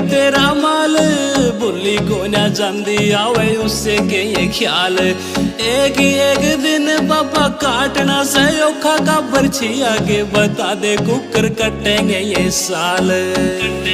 तेरा माल। बुली को ना जंदी आवे उससे के ये ख्याल। एक एक दिन बाबा काटना से औखा का बर्छी आगे बता दे कुकर कटेंगे ये साल। कटेंगे